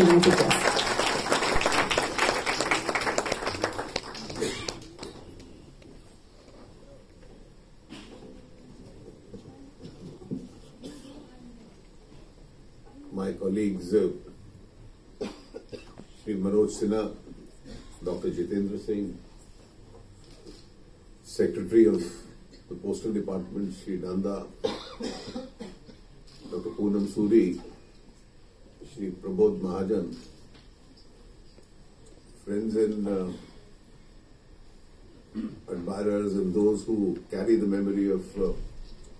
invited guest. my colleagues, Sri Manoj Sinha, Dr. Jitendra Singh, Secretary of the Postal Department, Sri Nanda, Dr. Poonam Suri, Sri Prabodh Mahajan, friends and uh, admirers and those who carry the memory of uh,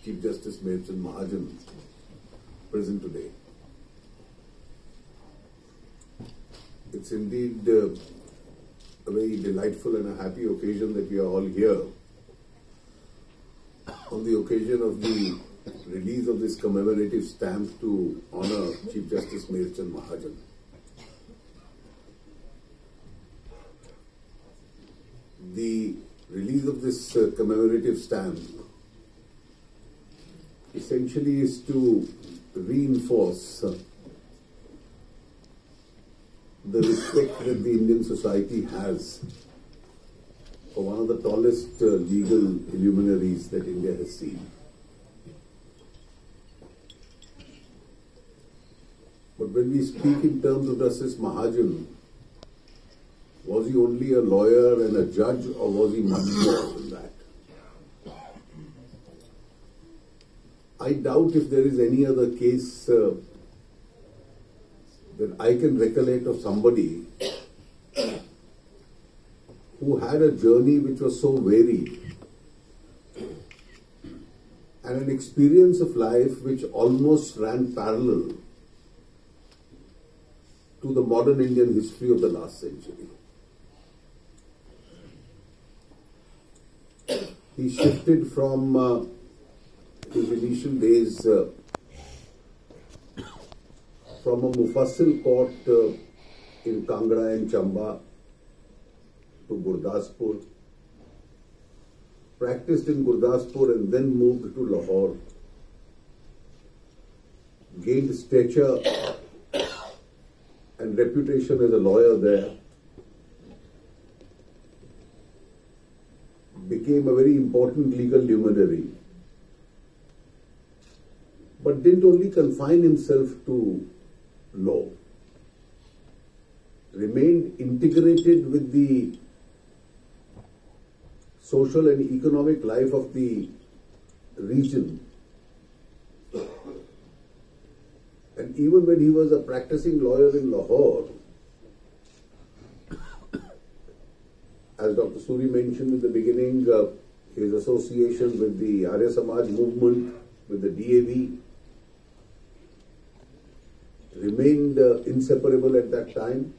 Chief Justice Mehr Chand Mahajan present today. It's indeed uh, a very delightful and a happy occasion that we are all here on the occasion of the release of this commemorative stamp to honor Chief Justice Mehr Chand Mahajan. The release of this uh, commemorative stamp essentially is to reinforce uh, the respect that the Indian society has for one of the tallest uh, legal luminaries that India has seen. But when we speak in terms of Justice Mahajan, was he only a lawyer and a judge or was he much more than that? I doubt if there is any other case uh, that I can recollect of somebody who had a journey which was so varied and an experience of life which almost ran parallel to the modern Indian history of the last century. He shifted from uh, his initial days uh, from a Mufassil court uh, in Kangra and Chamba to Gurdaspur, practiced in Gurdaspur and then moved to Lahore, gained stature reputation as a lawyer there, became a very important legal luminary, but didn't only confine himself to law, remained integrated with the social and economic life of the region. Even when he was a practicing lawyer in Lahore, as Dr. Suri mentioned in the beginning, uh, his association with the Arya Samaj movement, with the DAV, remained uh, inseparable at that time.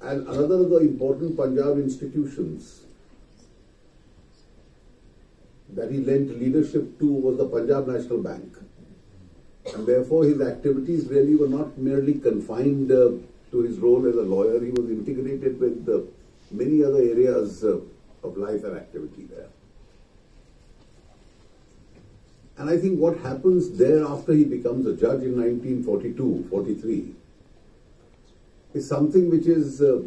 And another of the important Punjab institutions that he lent leadership to was the Punjab National Bank. And therefore, his activities really were not merely confined uh, to his role as a lawyer, he was integrated with uh, many other areas uh, of life and activity there. And I think what happens there after he becomes a judge in 1942 43 is something which is uh,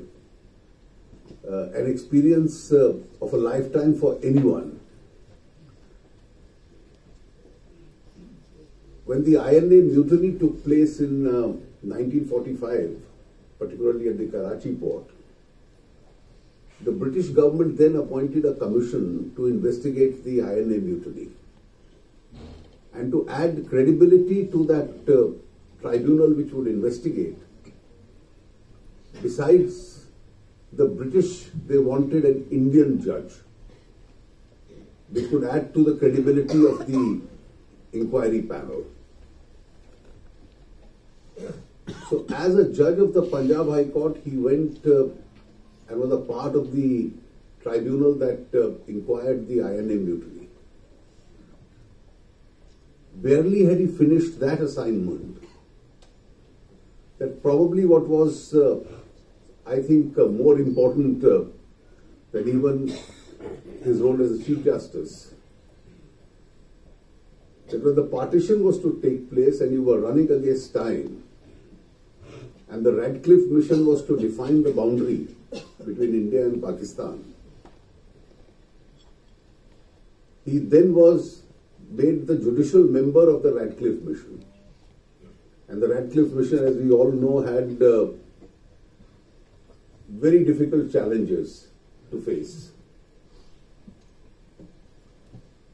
uh, an experience uh, of a lifetime for anyone. When the INA mutiny took place in 1945, particularly at the Karachi port, the British government then appointed a commission to investigate the INA mutiny. And to add credibility to that uh, tribunal which would investigate, besides the British, they wanted an Indian judge. They could add to the credibility of the inquiry panel. So, as a judge of the Punjab High Court, he went uh, and was a part of the tribunal that uh, inquired the INA mutiny. Barely had he finished that assignment, that probably what was, uh, I think, uh, more important uh, than even his role as a Chief Justice that when the partition was to take place and you were running against time, and the Radcliffe mission was to define the boundary between India and Pakistan, he then was made the judicial member of the Radcliffe mission. And the Radcliffe mission, as we all know, had uh, very difficult challenges to face.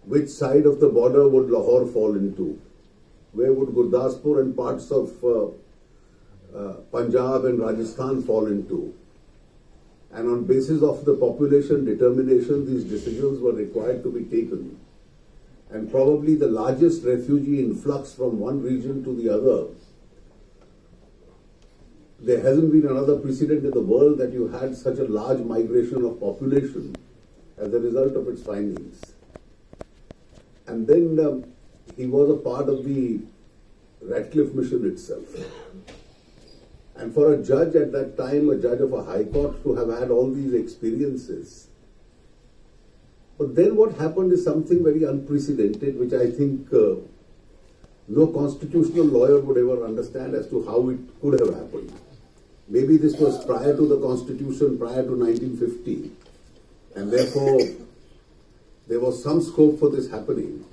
Which side of the border would Lahore fall into? Where would Gurdaspur and parts of uh, uh, Punjab and Rajasthan fall into? And on basis of the population determination, these decisions were required to be taken. And probably the largest refugee influx from one region to the other there hasn't been another precedent in the world that you had such a large migration of population as a result of its findings. And then um, he was a part of the Radcliffe mission itself. And for a judge at that time, a judge of a high court, to have had all these experiences. But then what happened is something very unprecedented, which I think uh, no constitutional lawyer would ever understand as to how it could have happened. Maybe this was prior to the constitution, prior to 1950, and therefore there was some scope for this happening.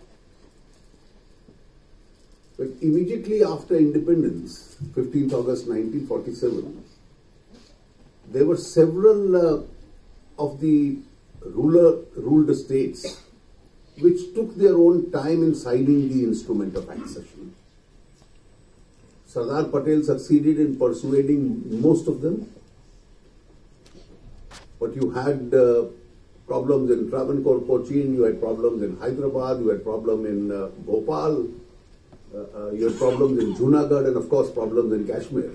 But immediately after independence, 15th August 1947, there were several uh, of the ruler ruled states which took their own time in signing the instrument of accession. Sardar Patel succeeded in persuading most of them. But you had uh, problems in Travancore, Cochin, you had problems in Hyderabad, you had problem in uh, Bhopal, uh, you had problems in Junagadh, and of course problems in Kashmir.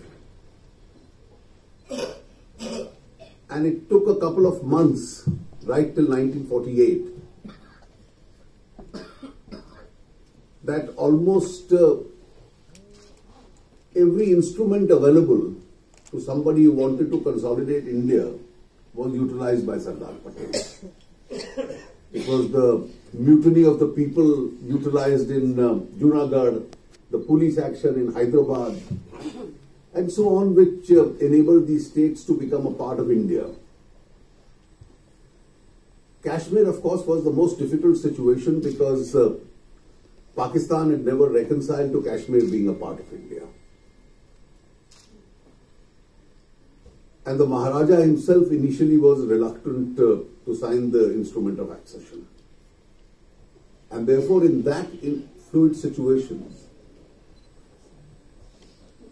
And it took a couple of months, right till 1948, that almost uh, every instrument available to somebody who wanted to consolidate India was utilized by Sardar Patel. It was the mutiny of the people utilized in uh, Junagadh, the police action in Hyderabad, and so on, which uh, enabled these states to become a part of India. Kashmir, of course, was the most difficult situation because uh, Pakistan had never reconciled to Kashmir being a part of India. And the Maharaja himself initially was reluctant uh, to sign the instrument of accession. And therefore, in that in fluid situation,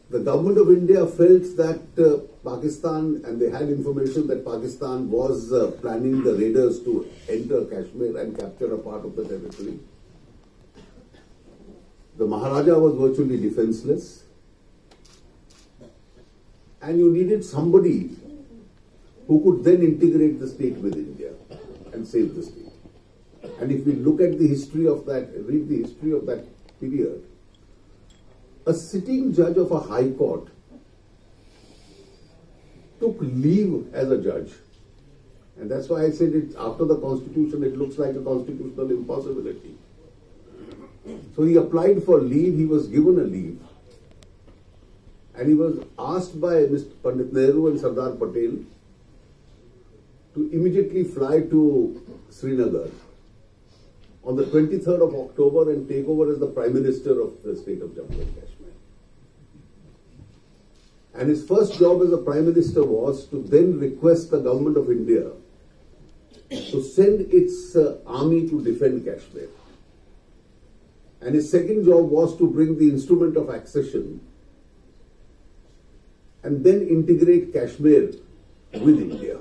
the government of India felt that uh, Pakistan, and they had information that Pakistan was uh, planning the raiders to enter Kashmir and capture a part of the territory. The Maharaja was virtually defenseless and you needed somebody who could then integrate the state with India and save the state. And if we look at the history of that, read the history of that period, a sitting judge of a high court took leave as a judge. And that's why I said it after the constitution, it looks like a constitutional impossibility. So he applied for leave, he was given a leave and he was asked by Mr. Pandit Nehru and Sardar Patel to immediately fly to Srinagar on the 23rd of October and take over as the Prime Minister of the state of Jammu and Kashmir. And his first job as a Prime Minister was to then request the Government of India to send its uh, army to defend Kashmir. And his second job was to bring the instrument of accession and then integrate Kashmir with India.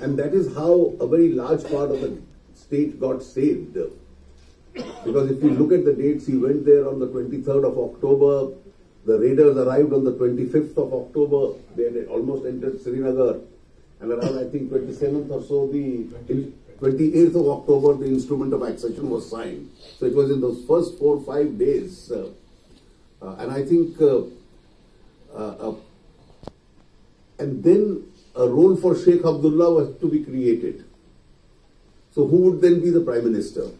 And that is how a very large part of the state got saved. Because if you look at the dates, he went there on the 23rd of October. The raiders arrived on the 25th of October. They had almost entered Srinagar. And around, I think, 27th or so, the 28th of October, the instrument of accession was signed. So it was in those first four or five days. Uh, uh, and I think uh, uh, uh, and then a role for Sheikh Abdullah was to be created. So who would then be the Prime Minister?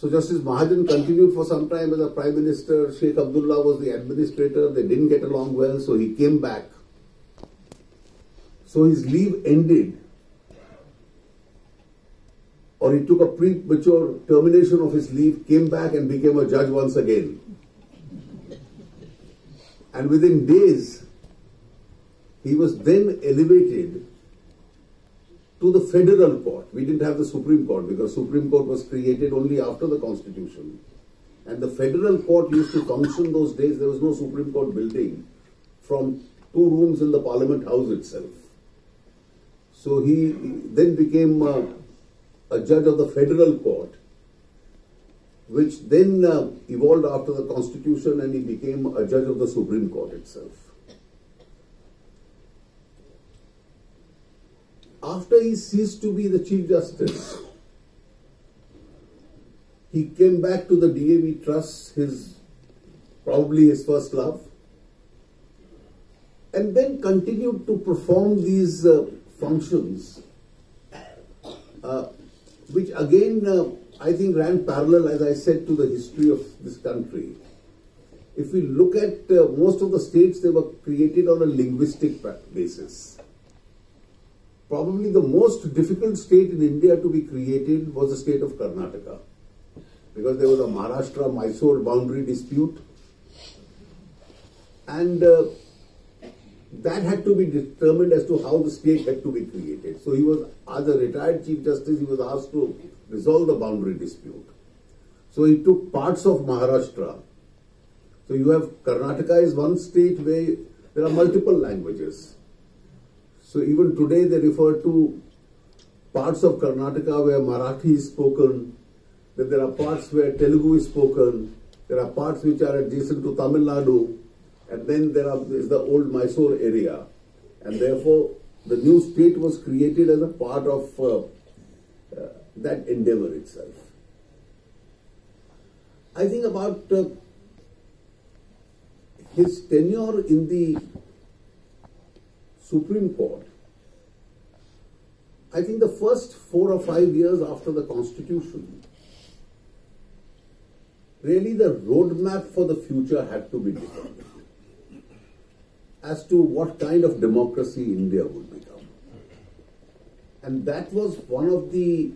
So Justice Mahajan continued for some time as a Prime Minister. Sheikh Abdullah was the administrator. They didn't get along well, so he came back. So his leave ended, or he took a premature termination of his leave, came back and became a judge once again. And within days, he was then elevated to the federal court. We didn't have the Supreme Court because Supreme Court was created only after the Constitution. And the federal court used to function those days. There was no Supreme Court building from two rooms in the Parliament House itself. So he then became uh, a judge of the federal court, which then uh, evolved after the Constitution and he became a judge of the Supreme Court itself. after he ceased to be the Chief Justice, he came back to the DAV Trust, his probably his first love, and then continued to perform these uh, functions, uh, which again uh, I think ran parallel, as I said, to the history of this country. If we look at uh, most of the states, they were created on a linguistic basis probably the most difficult state in India to be created was the state of Karnataka. Because there was a Maharashtra-Mysore boundary dispute. And uh, that had to be determined as to how the state had to be created. So he was, as a retired Chief Justice, he was asked to resolve the boundary dispute. So he took parts of Maharashtra. So you have Karnataka is one state where there are multiple languages. So even today they refer to parts of Karnataka where Marathi is spoken, that there are parts where Telugu is spoken, there are parts which are adjacent to Tamil Nadu, and then there is the old Mysore area. And therefore, the new state was created as a part of uh, uh, that endeavor itself. I think about uh, his tenure in the Supreme Court, I think the first four or five years after the Constitution, really the roadmap for the future had to be determined as to what kind of democracy India would become. And that was one of the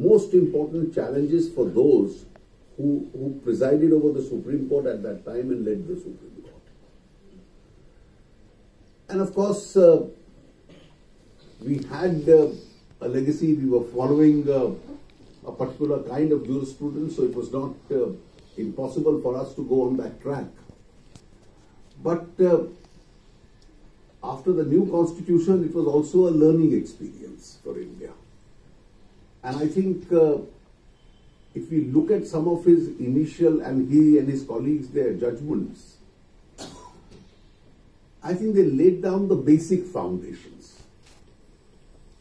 most important challenges for those who, who presided over the Supreme Court at that time and led the Supreme Court. And of course, uh, we had uh, a legacy, we were following uh, a particular kind of jurisprudence, so it was not uh, impossible for us to go on that track. But uh, after the new constitution, it was also a learning experience for India. And I think uh, if we look at some of his initial and he and his colleagues, their judgments, I think they laid down the basic foundations.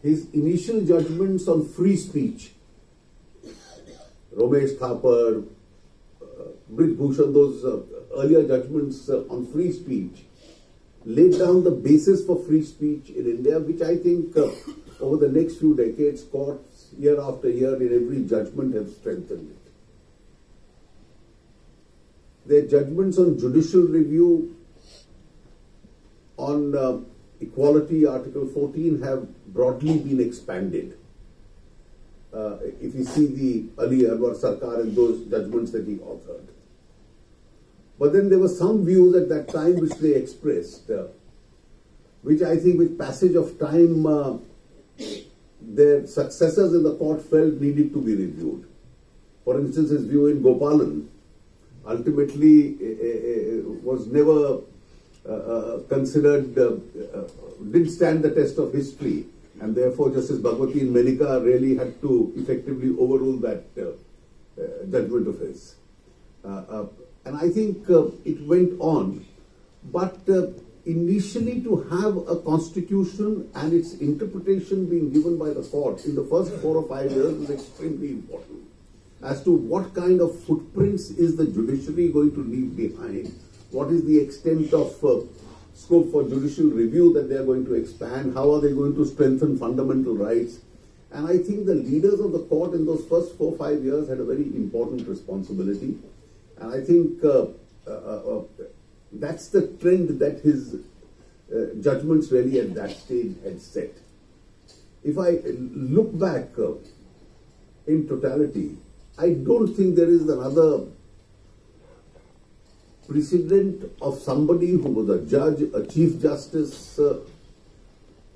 His initial judgments on free speech, Romesh Thapar, uh, Brij Bhushan, those uh, earlier judgments uh, on free speech, laid down the basis for free speech in India, which I think uh, over the next few decades, courts year after year in every judgment have strengthened it. Their judgments on judicial review on uh, equality, Article 14 have broadly been expanded. Uh, if you see the Ali Anwar Sarkar and those judgments that he authored. But then there were some views at that time which they expressed, uh, which I think with passage of time, uh, their successors in the court felt needed to be reviewed. For instance, his view in Gopalan ultimately uh, uh, was never uh, uh, considered, uh, didn't stand the test of history. And therefore, Justice Bhagwati in Maneka really had to effectively overrule that judgment of his. and I think it went on. But initially to have a constitution and its interpretation being given by the court in the first four or five years is extremely important as to what kind of footprints is the judiciary going to leave behind what is the extent of uh, scope for judicial review that they are going to expand? How are they going to strengthen fundamental rights? And I think the leaders of the court in those first four, five years had a very important responsibility. And I think uh, uh, uh, that's the trend that his uh, judgments really at that stage had set. If I look back uh, in totality, I don't think there is another precedent of somebody who was a judge, a chief justice, uh,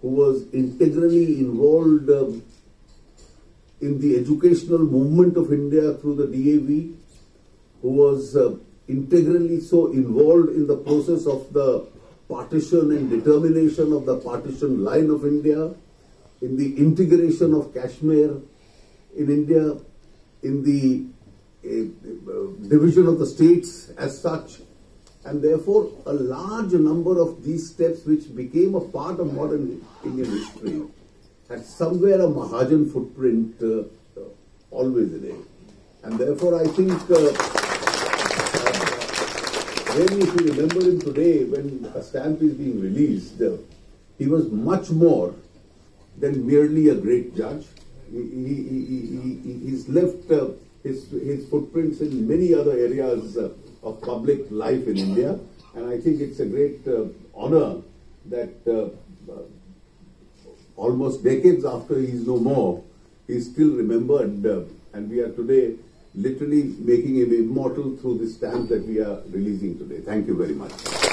who was integrally involved um, in the educational movement of India through the DAV, who was uh, integrally so involved in the process of the partition and determination of the partition line of India, in the integration of Kashmir in India, in the uh, division of the states as such, and therefore a large number of these steps which became a part of modern Indian history had somewhere a Mahajan footprint uh, always in it. And therefore I think uh, really if you remember him today when a stamp is being released, uh, he was much more than merely a great judge. He, he, he, he, he's left uh, his, his footprints in many other areas uh, of public life in India. And I think it's a great uh, honor that uh, uh, almost decades after he's no more, he's still remembered. And we are today literally making him immortal through this stamp that we are releasing today. Thank you very much.